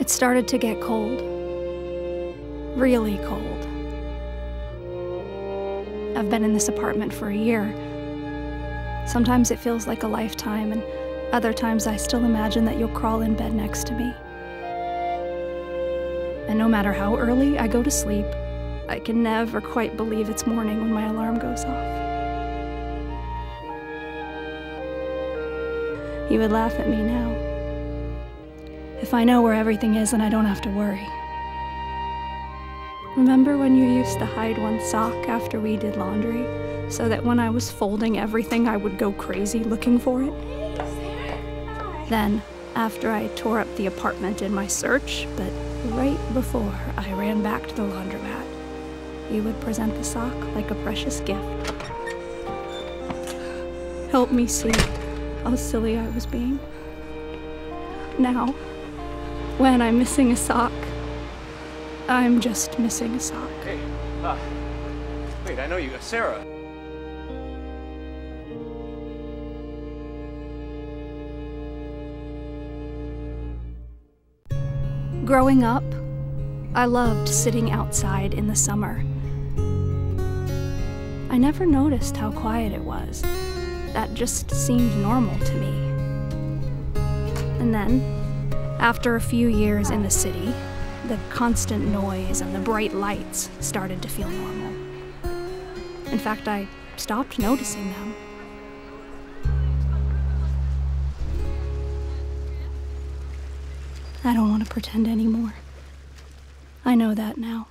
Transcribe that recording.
It started to get cold. Really cold. I've been in this apartment for a year. Sometimes it feels like a lifetime, and other times I still imagine that you'll crawl in bed next to me. And no matter how early I go to sleep, I can never quite believe it's morning when my alarm goes off. You would laugh at me now. If I know where everything is, then I don't have to worry. Remember when you used to hide one sock after we did laundry, so that when I was folding everything, I would go crazy looking for it? Then, after I tore up the apartment in my search, but right before I ran back to the laundromat, you would present the sock like a precious gift. Help me see how silly I was being. Now, when I'm missing a sock, I'm just missing a sock. Hey, uh, wait, I know you. Sarah. Growing up, I loved sitting outside in the summer. I never noticed how quiet it was. That just seemed normal to me. And then, after a few years in the city, the constant noise and the bright lights started to feel normal. In fact, I stopped noticing them. I don't want to pretend anymore. I know that now.